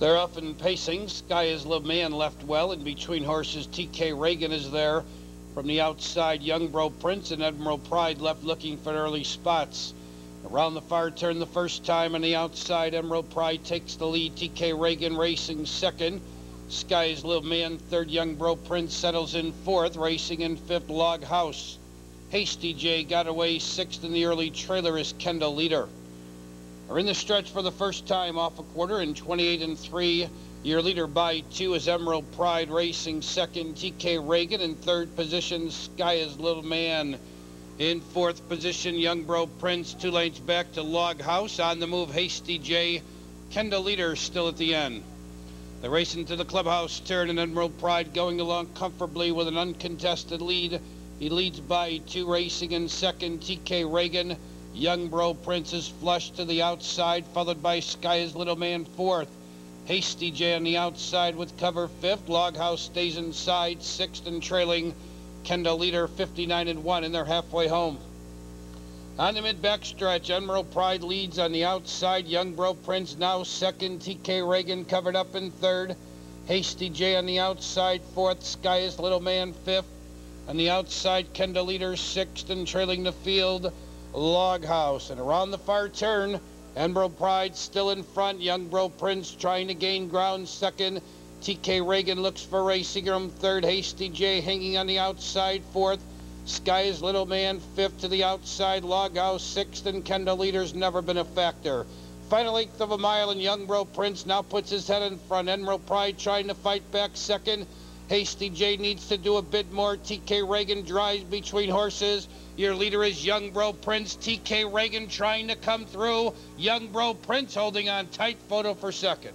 They're up and pacing. Sky is Man left well. In between horses, TK Reagan is there. From the outside, Young Bro Prince and Emerald Pride left looking for early spots. Around the far turn the first time on the outside, Emerald Pride takes the lead. TK Reagan racing second. Sky's Little Man, third Young Bro Prince settles in fourth. Racing in fifth, Log House. Hasty J got away sixth in the early trailer is Kendall Leader are in the stretch for the first time off a quarter in 28 and 3. Your leader by two is Emerald Pride Racing. Second, TK Reagan. In third position, Sky's Little Man. In fourth position, Young Bro Prince. Two lanes back to Log House. On the move, Hasty J. Kendall Leader still at the end. The race into the clubhouse turn and Emerald Pride going along comfortably with an uncontested lead. He leads by two racing in second, TK Reagan. Young Bro Prince is flush to the outside, followed by Sky's Little Man fourth. Hasty J on the outside with cover fifth. Loghouse stays inside, sixth and trailing. Kendall leader 59 and 1, and they're halfway home. On the mid back stretch, Emerald Pride leads on the outside. Young Bro Prince now second. TK Reagan covered up in third. Hasty J on the outside, fourth. Sky's Little Man fifth. On the outside, Kendall leader sixth and trailing the field. Log House. And around the far turn, Emerald Pride still in front. Young Bro Prince trying to gain ground second. TK Reagan looks for Racing Room third. Hasty J hanging on the outside fourth. Sky's Little Man fifth to the outside. Log House sixth. And Kendall Leader's never been a factor. Final eighth of a mile and Young Bro Prince now puts his head in front. Emerald Pride trying to fight back second. Hasty J needs to do a bit more. TK Reagan drives between horses. Your leader is Young Bro Prince. TK Reagan trying to come through. Young Bro Prince holding on tight. Photo for second.